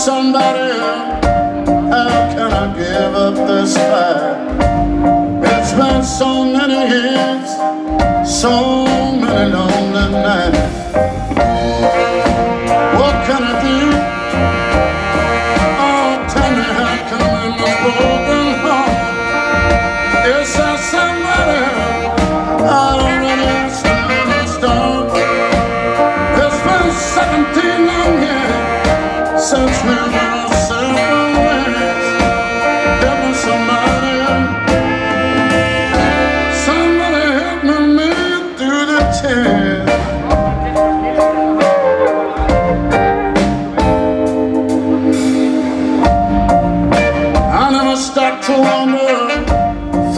somebody, how can I give up this fight? It's been so many years, so many lonely nights. What can I do?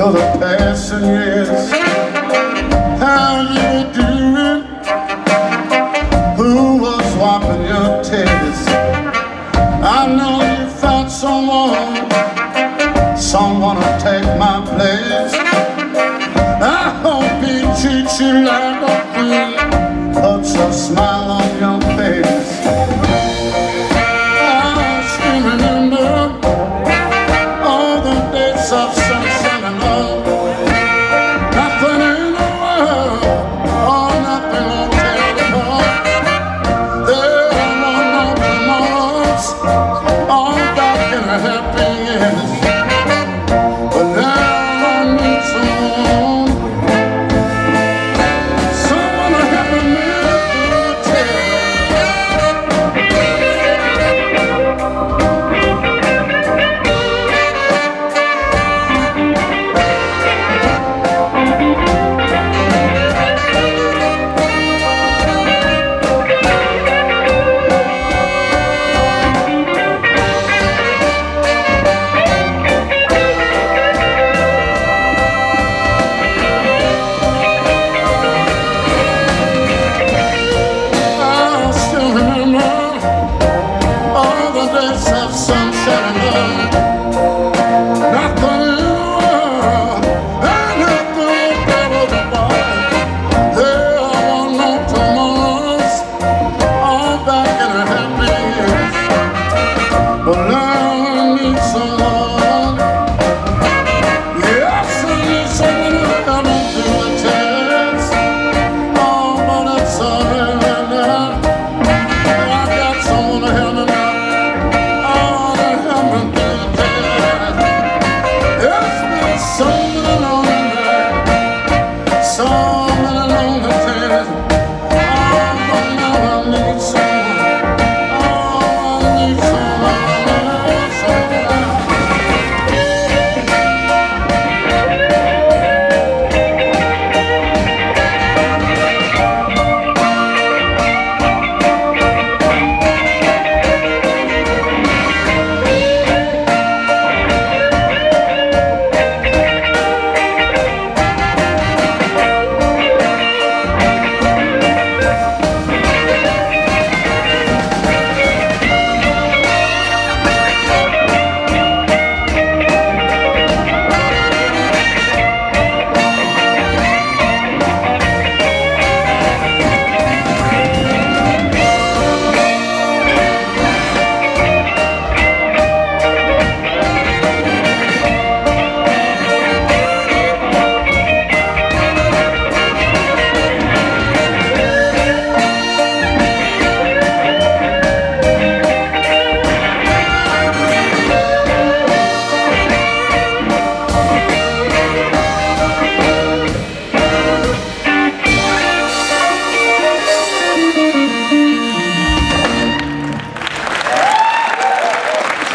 Through the passing years how you doing, who was wiping your tears. I know you found someone, someone to take my place. I hope he treats you like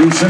Congratulations.